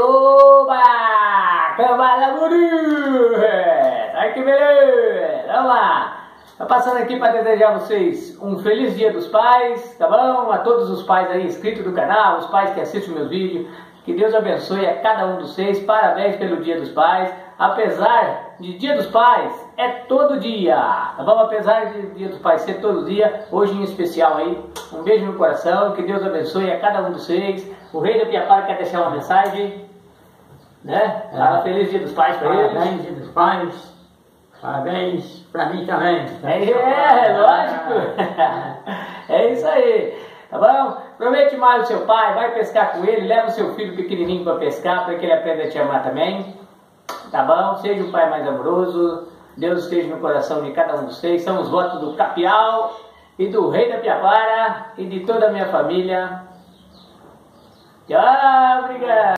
Oba! Cambada Guru! Ai que beleza! Tá passando aqui para desejar a vocês um feliz dia dos pais, tá bom? A todos os pais aí inscritos do canal, os pais que assistem meus vídeos. Que Deus abençoe a cada um dos vocês. Parabéns pelo dia dos pais. Apesar de dia dos pais, é todo dia, tá bom? Apesar de dia dos pais ser todo dia, hoje em especial aí, um beijo no coração. Que Deus abençoe a cada um dos vocês. O rei da Piapara quer deixar uma mensagem, né? Fala feliz dia dos pais para eles. Parabéns, dia dos pais. Parabéns pra mim também. É, é, lógico. É isso aí. Tá bom? Promete mais o seu pai, vai pescar com ele, leva o seu filho pequenininho para pescar, para que ele aprenda a te amar também. Tá bom? Seja um pai mais amoroso. Deus esteja no coração de cada um de vocês. São os votos do Capial e do Rei da Piapara e de toda a minha família. Tchau, obrigado.